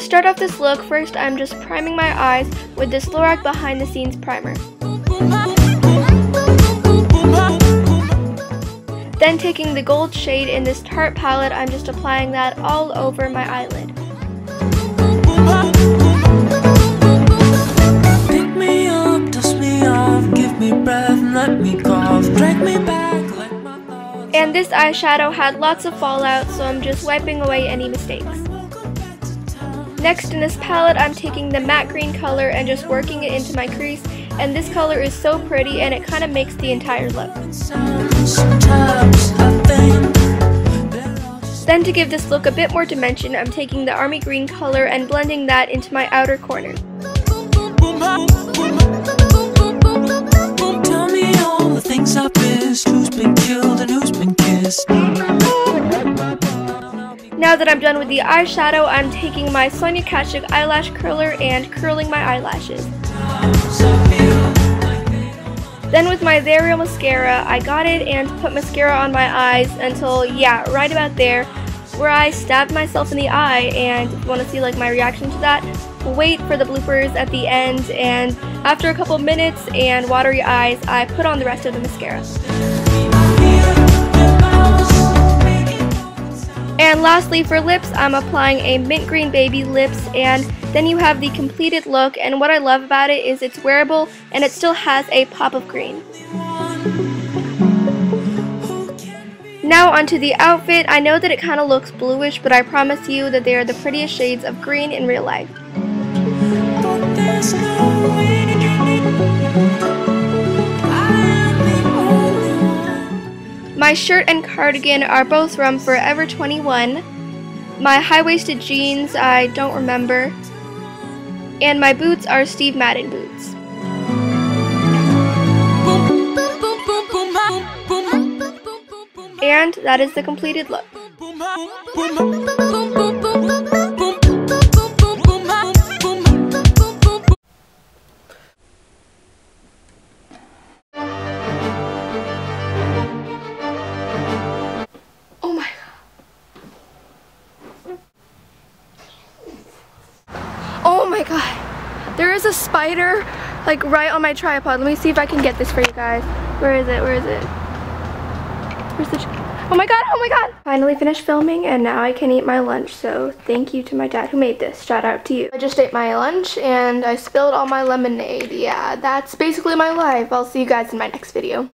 start off this look, first I'm just priming my eyes with this Lorac Behind the Scenes Primer. Then taking the gold shade in this Tarte palette, I'm just applying that all over my eyelid. And this eyeshadow had lots of fallout, so I'm just wiping away any mistakes. Next in this palette, I'm taking the matte green color and just working it into my crease, and this color is so pretty and it kind of makes the entire look. Then to give this look a bit more dimension, I'm taking the army green color and blending that into my outer corner. Now that I'm done with the eyeshadow, I'm taking my Sonia Kashuk eyelash curler and curling my eyelashes. Then with my They're mascara, I got it and put mascara on my eyes until, yeah, right about there, where I stabbed myself in the eye, and if you want to see like my reaction to that, wait for the bloopers at the end, and after a couple minutes and watery eyes, I put on the rest of the mascara. And lastly for lips, I'm applying a mint green baby lips and then you have the completed look and what I love about it is it's wearable and it still has a pop of green. Now onto the outfit. I know that it kind of looks bluish, but I promise you that they are the prettiest shades of green in real life. My shirt and cardigan are both from Forever 21. My high-waisted jeans, I don't remember. And my boots are Steve Madden boots. And that is the completed look. My god. There is a spider like right on my tripod. Let me see if I can get this for you guys. Where is it? Where is it? Where's the Oh my god, oh my god! Finally finished filming and now I can eat my lunch, so thank you to my dad who made this. Shout out to you. I just ate my lunch and I spilled all my lemonade. Yeah, that's basically my life. I'll see you guys in my next video.